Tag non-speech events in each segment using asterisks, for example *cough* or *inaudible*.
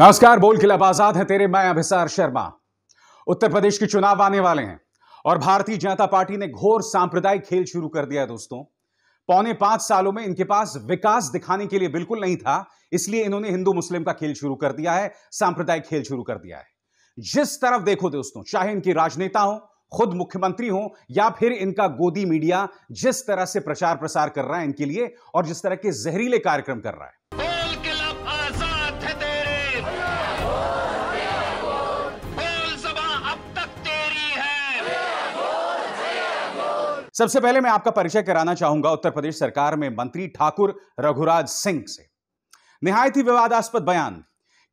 नमस्कार, बोल के खिलाफ आज़ाद है तेरे, मैं अभिसार शर्मा। उत्तर प्रदेश के चुनाव आने वाले हैं और भारतीय जनता पार्टी ने घोर सांप्रदायिक खेल शुरू कर दिया दोस्तों। पौने पाँच सालों में इनके पास विकास दिखाने के लिए बिल्कुल नहीं था, इसलिए इन्होंने हिंदू मुस्लिम का खेल शुरू कर दिया है, सांप्रदायिक खेल शुरू कर दिया है। जिस तरफ़ देखो दोस्तों, चाहे इनकी राजनेता हो, खुद मुख्यमंत्री हो, या फिर इनका गोदी मीडिया जिस तरह से प्रचार प्रसार कर रहा है इनके लिए और जिस तरह के जहरीले कार्यक्रम कर रहा है। सबसे पहले मैं आपका परिचय कराना चाहूँगा उत्तर प्रदेश सरकार में मंत्री ठाकुर रघुराज सिंह से। निहायत ही विवादास्पद बयान।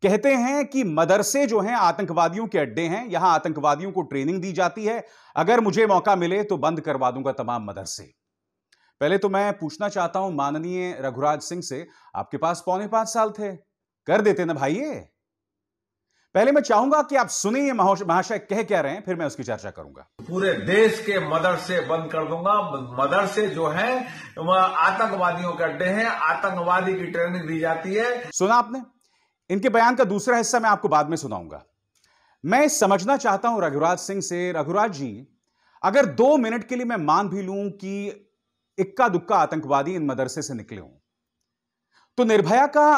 कहते हैं कि मदरसे जो हैं, आतंकवादियों के अड्डे हैं, यहाँ आतंकवादियों को ट्रेनिंग दी जाती है। अगर मुझे मौका मिले तो बंद करवा दूँगा तमाम मदरसे। पहले तो मैं पूछना चाहता हूँ माननीय रघुराज सिंह से, आपके पास पौने पाँच साल थे। कर देते ना भाई ये पहले मैं चाहूँगा कि आप सुनिए महाशय कह क्या रहे हैं फिर मैं उसकी चर्चा करूँगा। पूरे देश के मदरसे बंद कर दूँगा। मदरसे जो है वह आतंकवादियों के अड्डे हैं। आतंकवादी की ट्रेनिंग दी जाती है। सुना आपने? इनके बयान का दूसरा हिस्सा मैं आपको बाद में सुनाऊँगा। मैं समझना चाहता हूँ रघुराज सिंह से रघुराज जी अगर दो मिनट के लिए मैं मान भी लूँ कि इक्का दुक्का आतंकवादी इन मदरसे से निकले हों तो निर्भया का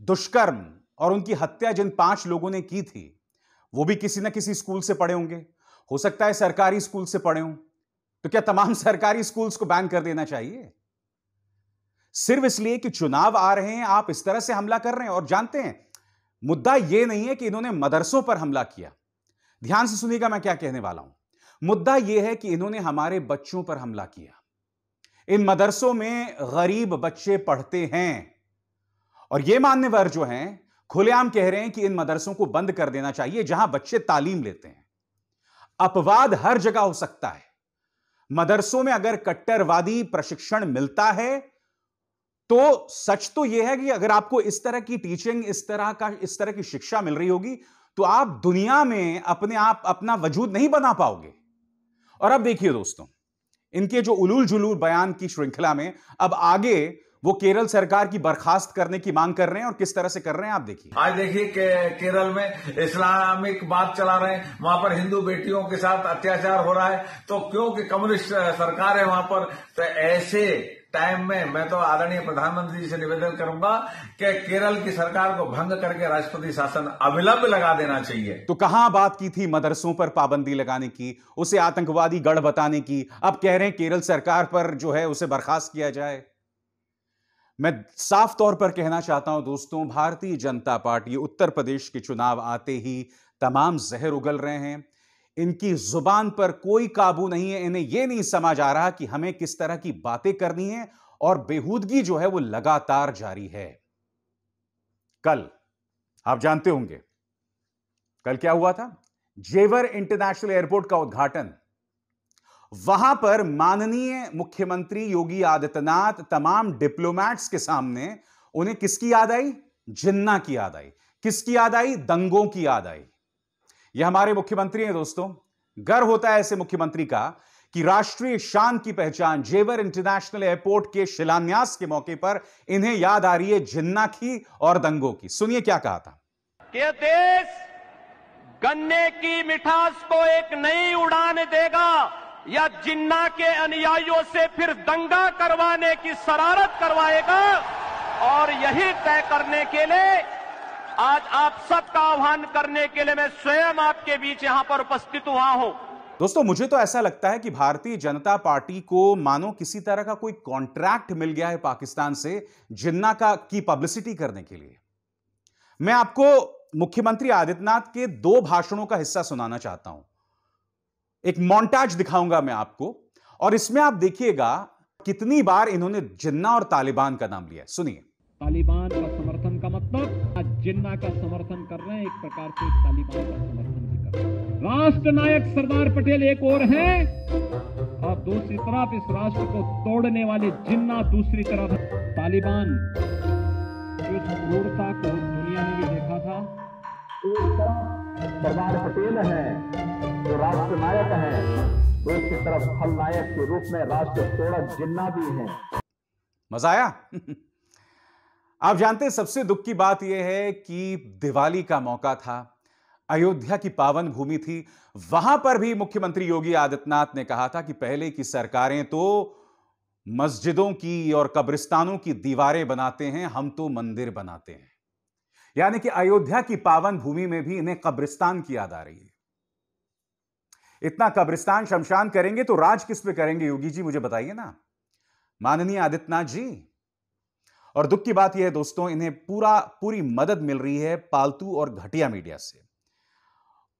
दुष्कर्म और उनकी हत्या जिन पाँच लोगों ने की थी, वो भी किसी ना किसी स्कूल से पढ़े होंगे। हो सकता है सरकारी स्कूल से पढ़े हों। तो क्या तमाम सरकारी स्कूल्स को बैन कर देना चाहिए? सिर्फ़ इसलिए कि चुनाव आ रहे हैं, आप इस तरह से हमला कर रहे हैं और जानते हैं, मुद्दा यह नहीं है कि इन्होंने मदरसों पर हमला किया। ध्यान से सुनिएगा मैं क्या कहने वाला हूँ। मुद्दा यह है कि इन्होंने हमारे बच्चों पर हमला किया। इन मदरसों में गरीब बच्चे पढ़ते हैं और ये मान्यवर जो हैं खुलेआम कह रहे हैं कि इन मदरसों को बंद कर देना चाहिए जहाँ बच्चे तालीम लेते हैं। अपवाद हर जगह हो सकता है। मदरसों में अगर कट्टरवादी प्रशिक्षण मिलता है तो सच तो यह है कि अगर आपको इस तरह की टीचिंग इस तरह का, इस तरह की शिक्षा मिल रही होगी तो आप दुनिया में अपने आप, अपना वजूद नहीं बना पाओगे। और अब देखिए दोस्तों, इनके जो उलूल जुलूल बयान की श्रृंखला में, अब आगे वो केरल सरकार की बर्खास्त करने की मांग कर रहे हैं और किस तरह से कर रहे हैं आप देखिए। आज देखिए कि केरल में इस्लामिक बात चला रहे हैं वहाँ पर हिंदू बेटियों के साथ अत्याचार हो रहा है। तो क्योंकि कम्युनिस्ट सरकार है वहाँ पर? तो ऐसे टाइम में मैं तो आदरणीय प्रधानमंत्री जी से निवेदन करूँगा कि केरल की सरकार को भंग करके राष्ट्रपति शासन अविलंब लगा देना चाहिए। तो कहाँ बात की थी मदरसों पर पाबंदी लगाने की उसे आतंकवादी गढ़ बताने की? अब कह रहे हैं केरल सरकार पर जो है उसे बर्खास्त किया जाए। मैं साफ़ तौर पर कहना चाहता हूँ, दोस्तों, भारतीय जनता पार्टी, उत्तर प्रदेश के चुनाव आते ही तमाम जहर उगल रहे हैं। इनकी ज़ुबान पर कोई काबू नहीं है। इन्हें यह नहीं समझ आ रहा कि हमें किस तरह की बातें करनी है और बेहूदगी जो है वो लगातार जारी है। कल, आप जानते होंगे, कल क्या हुआ था? जेवर इंटरनेशनल एयरपोर्ट का उद्घाटन। वहाँ पर माननीय मुख्यमंत्री योगी आदित्यनाथ तमाम डिप्लोमैट्स के सामने उन्हें किसकी याद आई? जिन्ना की याद आई। किसकी याद आई? दंगों की याद आई। यह हमारे मुख्यमंत्री हैं दोस्तों। गर्व होता है ऐसे मुख्यमंत्री का कि राष्ट्रीय शान की पहचान जेवर इंटरनेशनल एयरपोर्ट के शिलान्यास के मौके पर इन्हें याद आ रही है जिन्ना की और दंगों की। सुनिए क्या कहा था। देश गन्ने की मिठास को एक नई उड़ान देगा? या जिन्ना के अनुयायियों से फिर दंगा करवाने की शरारत करवाएगा? और यही तय करने के लिए आज आप सबका आह्वान करने के लिए मैं स्वयं आपके बीच यहाँ पर उपस्थित हुआ हूँ। दोस्तों, मुझे तो ऐसा लगता है कि भारतीय जनता पार्टी को मानो किसी तरह का कोई कॉन्ट्रैक्ट मिल गया है पाकिस्तान से जिन्ना का की पब्लिसिटी करने के लिए। मैं आपको मुख्यमंत्री आदित्यनाथ के दो भाषणों का हिस्सा सुनाना चाहता हूँ। एक मॉन्टाज दिखाऊँगा मैं आपको, और इसमें आप देखिएगा कितनी बार इन्होंने जिन्ना और तालिबान का नाम लिया। सुनिए तालिबान का समर्थन का मतलब जिन्ना का समर्थन कर रहे हैं, एक प्रकार से तालिबान का समर्थन भी कर रहे हैं राष्ट्र नायक सरदार पटेल एक और है और दूसरी तरफ़ इस राष्ट्र को तोड़ने वाले जिन्ना दूसरी तरफ़। तालिबान जिस क्रूरता को दुनिया ने भी देखा था सरदार पटेल है, जो राष्ट्र नायक है दूसरी तरफ़ खलनायक के रूप में राष्ट्र तोड़क जिन्ना भी है। मज़ा आया? *laughs* आप जानते हैं, सबसे दुख की बात यह है कि दिवाली का मौका था, अयोध्या की पावन भूमि थी, वहाँ पर भी मुख्यमंत्री योगी आदित्यनाथ ने कहा था कि पहले की सरकारें तो मस्जिदों की और कब्रिस्तानों की दीवारें बनाते हैं, हम तो मंदिर बनाते हैं। यानी कि अयोध्या की पावन भूमि में भी इन्हें कब्रिस्तान की याद आ रही है। इतना कब्रिस्तान शमशान करेंगे तो राज किस पे करेंगे? योगी जी, मुझे बताइए ना। माननीय आदित्यनाथ जी। और दुख की बात यह है दोस्तों, इन्हें पूरा, पूरी मदद मिल रही है पालतू और घटिया मीडिया से।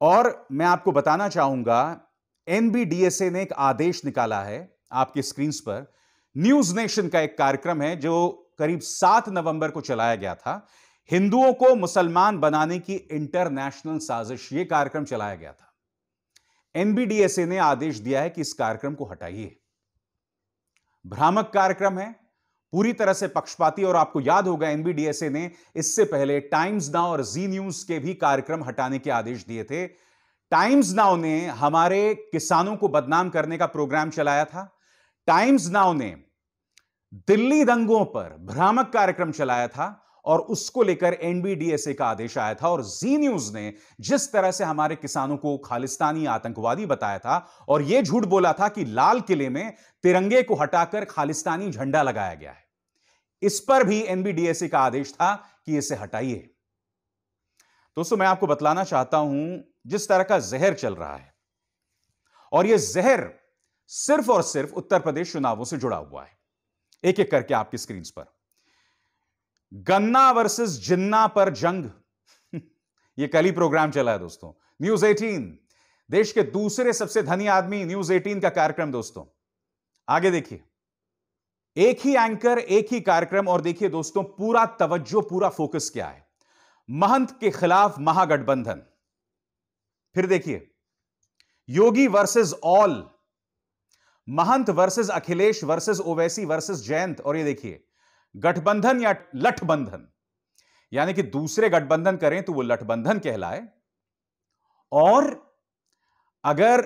और मैं आपको बताना चाहूँगा, एनबीडीएसए ने एक आदेश निकाला है आपके स्क्रीन पर। न्यूज़ नेशन का एक कार्यक्रम है जो करीब सात नवंबर को चलाया गया था। हिंदुओं को मुसलमान बनाने की इंटरनेशनल साजिश यह कार्यक्रम चलाया गया था। एनबीडीएसए ने आदेश दिया है कि इस कार्यक्रम को हटाइए। भ्रामक कार्यक्रम है, पूरी तरह से पक्षपाती और आपको याद होगा, एनबीडीएसए ने इससे पहले टाइम्स नाउ और जी न्यूज़ के भी कार्यक्रम हटाने के आदेश दिए थे। टाइम्स नाउ ने हमारे किसानों को बदनाम करने का प्रोग्राम चलाया था। टाइम्स नाउ ने दिल्ली दंगों पर भ्रामक कार्यक्रम चलाया था। और उसको लेकर एनबीडीएसए का आदेश आया था और जी न्यूज़ ने जिस तरह से हमारे किसानों को खालिस्तानी आतंकवादी बताया था और यह झूठ बोला था कि लाल किले में तिरंगे को हटाकर खालिस्तानी झंडा लगाया गया है। इस पर भी एनबीडीएसए का आदेश था कि इसे हटाइए। दोस्तों, मैं आपको बतलाना चाहता हूँ, जिस तरह का जहर चल रहा है, और यह जहर सिर्फ़ और सिर्फ़ उत्तर प्रदेश चुनावों से जुड़ा हुआ है। एक एक करके आपकी स्क्रीन पर। गन्ना वर्सेस जिन्ना पर जंग। *laughs* यह कल ही प्रोग्राम चला है दोस्तों। न्यूज़ 18 देश के दूसरे सबसे धनी आदमी न्यूज़ 18 का कार्यक्रम दोस्तों। आगे देखिए। एक ही एंकर एक ही कार्यक्रम और देखिए दोस्तों, पूरा तवज्जो, पूरा फोकस क्या है? महंत के खिलाफ महागठबंधन। फिर देखिए। Yogi versus all. महंत versus Akhilesh versus Owaisi versus Jayant और ये देखिए। गठबंधन या लठबंधन? यानी कि दूसरे गठबंधन करें तो वो लठबंधन कहलाए। और अगर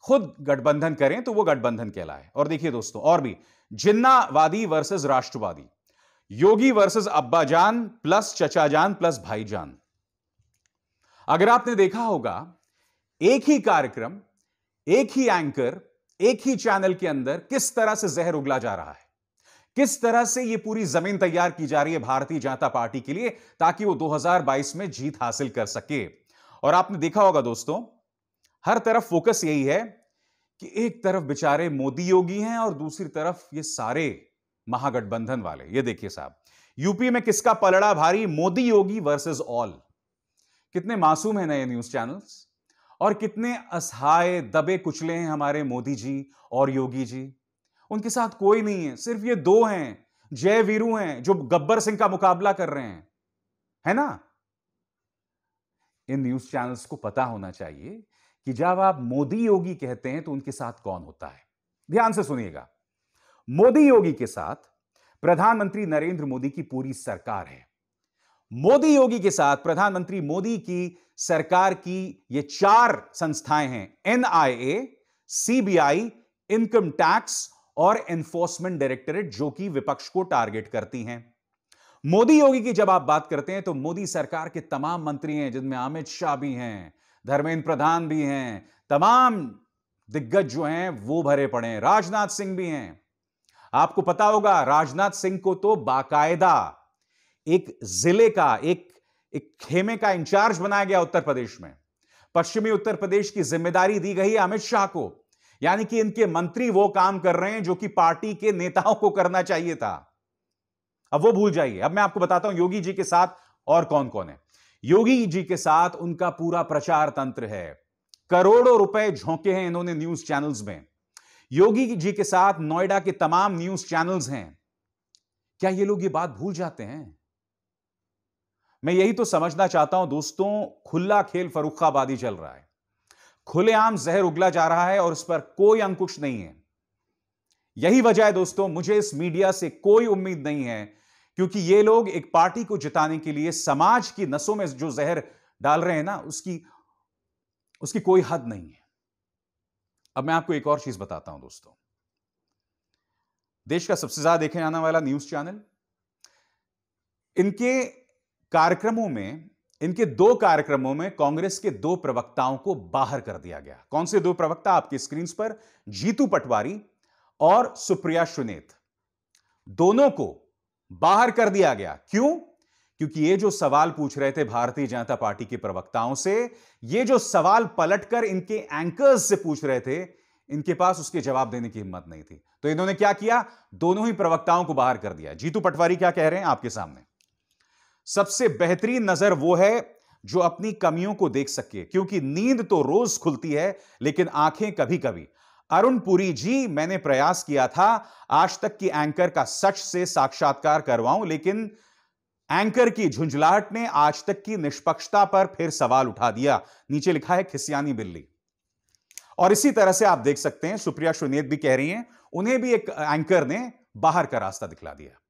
खुद गठबंधन करें तो वो गठबंधन कहलाए। और देखिए दोस्तों, और भी, जिन्नावादी वर्सेस राष्ट्रवादी, योगी वर्सेस अब्बाजान प्लस चचाजान प्लस भाईजान। अगर आपने देखा होगा, एक ही कार्यक्रम, एक ही एंकर, एक ही चैनल के अंदर किस तरह से जहर उगला जा रहा है? किस तरह से यह पूरी ज़मीन तैयार की जा रही है भारतीय जनता पार्टी के लिए ताकि वो 2022 में जीत हासिल कर सके? और आपने देखा होगा दोस्तों, हर तरफ़ फोकस यही है कि एक तरफ़ बेचारे मोदी योगी हैं और दूसरी तरफ़ ये सारे महागठबंधन वाले। ये देखिए साहब, यूपी में किसका पलड़ा भारी? मोदी योगी वर्सेस ऑल कितने मासूम है नए न्यूज़ चैनल्स और कितने असहाय, दबे कुचले हैं हमारे मोदी जी और योगी जी? उनके साथ कोई नहीं है, सिर्फ़ ये दो हैं, जय वीरू हैं, जो गब्बर सिंह का मुकाबला कर रहे हैं। है ना? इन न्यूज़ चैनल्स को पता होना चाहिए कि जब आप मोदी योगी कहते हैं तो उनके साथ कौन होता है। ध्यान से सुनिएगा। मोदी योगी के साथ प्रधानमंत्री नरेंद्र मोदी की पूरी सरकार है। मोदी योगी के साथ प्रधानमंत्री मोदी की सरकार की ये चार संस्थाएँ हैं एनआईए सीबीआई इनकम टैक्स और एनफोर्समेंट डायरेक्टरेट जो कि विपक्ष को टारगेट करती हैं। मोदी योगी की जब आप बात करते हैं तो मोदी सरकार के तमाम मंत्री हैं, जिनमें अमित शाह भी हैं, धर्मेंद्र प्रधान भी हैं, तमाम दिग्गज जो हैं, वो भरे पड़े हैं। राजनाथ सिंह भी हैं। आपको पता होगा, राजनाथ सिंह को तो बाकायदा एक ज़िले का, एक एक खेमे का इंचार्ज बनाया गया उत्तर प्रदेश में। पश्चिमी उत्तर प्रदेश की ज़िम्मेदारी दी गई अमित शाह को। यानी कि इनके मंत्री वो काम कर रहे हैं जो कि पार्टी के नेताओं को करना चाहिए था। अब वो भूल जाइए। अब मैं आपको बताता हूँ योगी जी के साथ और कौन कौन है। योगी जी के साथ उनका पूरा प्रचार तंत्र है। करोड़ों रुपए झोंके हैं इन्होंने न्यूज़ चैनल्स में। योगी जी के साथ नोएडा के तमाम न्यूज़ चैनल्स हैं। क्या ये लोग ये बात भूल जाते हैं? मैं यही तो समझना चाहता हूँ, दोस्तों, खुला खेल फरुखाबादी चल रहा है। खुलेआम जहर उगला जा रहा है और इस पर कोई अंकुश नहीं है। यही वजह है दोस्तों, मुझे इस मीडिया से कोई उम्मीद नहीं है, क्योंकि ये लोग एक पार्टी को जिताने के लिए समाज की नसों में जो जहर डाल रहे हैं ना, उसकी उसकी कोई हद नहीं है। अब मैं आपको एक और चीज़ बताता हूँ दोस्तों। देश का सबसे ज़्यादा देखे जाने वाला न्यूज़ चैनल। इनके कार्यक्रमों में इनके दो कार्यक्रमों में कांग्रेस के दो प्रवक्ताओं को बाहर कर दिया गया। कौन से दो प्रवक्ता आपकी स्क्रीन पर? जीतू पटवारी और सुप्रिया सुनेत। दोनों को बाहर कर दिया गया। क्यों? क्योंकि ये जो सवाल पूछ रहे थे भारतीय जनता पार्टी के प्रवक्ताओं से, ये जो सवाल पलटकर इनके एंकर्स से पूछ रहे थे, इनके पास उसके जवाब देने की हिम्मत नहीं थी। तो इन्होंने क्या किया? दोनों ही प्रवक्ताओं को बाहर कर दिया। जीतू पटवारी क्या कह रहे हैं आपके सामने? सबसे बेहतरीन नज़र वो है जो अपनी कमियों को देख सके, क्योंकि नींद तो रोज खुलती है, लेकिन आँखें कभी कभी अरुण पुरी जी, मैंने प्रयास किया था, आज तक की एंकर का सच से साक्षात्कार करवाऊं, लेकिन एंकर की झुंझलाहट ने आज तक की निष्पक्षता पर फिर सवाल उठा दिया। नीचे लिखा है, खिसियानी बिल्ली। और इसी तरह से आप देख सकते हैं, सुप्रिया सुनेत भी कह रही हैं, उन्हें भी एक एंकर ने बाहर का रास्ता दिखला दिया।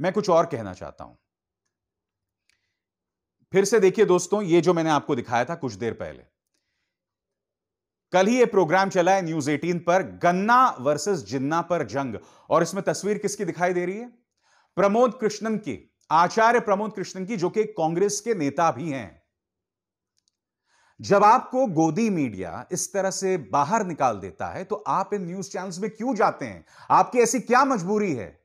मैं कुछ और कहना चाहता हूँ। फिर से देखिए दोस्तों, ये जो मैंने आपको दिखाया था कुछ देर पहले। कल ही ये प्रोग्राम चला है न्यूज़ 18 पर, गन्ना वर्सेस जिन्ना पर जंग। और इसमें तस्वीर किसकी दिखाई दे रही है? प्रमोद कृष्णन की, आचार्य प्रमोद कृष्णन की, जो कि कांग्रेस के नेता भी हैं। जब आपको गोदी मीडिया इस तरह से बाहर निकाल देता है तो आप इन न्यूज़ चैनल्स में क्यों जाते हैं? आपकी ऐसी क्या मजबूरी है?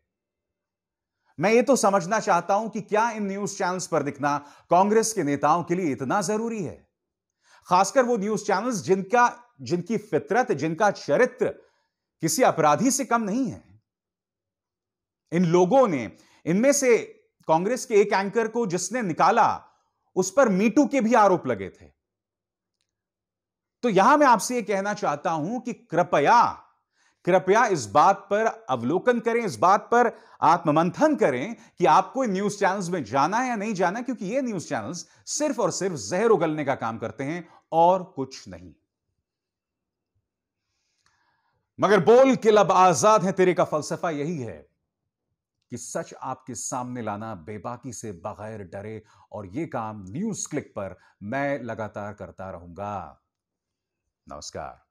मैं ये तो समझना चाहता हूँ कि क्या इन न्यूज़ चैनल्स पर दिखना कांग्रेस के नेताओं के लिए इतना ज़रूरी है। खासकर वो न्यूज़ चैनल्स जिनका, जिनकी फितरत, जिनका चरित्र किसी अपराधी से कम नहीं है। इन लोगों ने, इनमें से कांग्रेस के एक एंकर को जिसने निकाला, उस पर मीटू के भी आरोप लगे थे। तो यहाँ मैं आपसे यह कहना चाहता हूँ कि कृपया कृपया इस बात पर अवलोकन करें, इस बात पर आत्ममंथन करें कि आपको न्यूज़ चैनल्स में जाना है या नहीं जाना, क्योंकि ये न्यूज़ चैनल्स सिर्फ़ और सिर्फ़ जहर उगलने का काम करते हैं और कुछ नहीं। मगर बोल के लब आज़ाद है, तेरे का फलसफा यही है कि सच आपके सामने लाना बेबाकी से बगैर डरे और यह काम न्यूज़ क्लिक पर मैं लगातार करता रहूँगा। नमस्कार।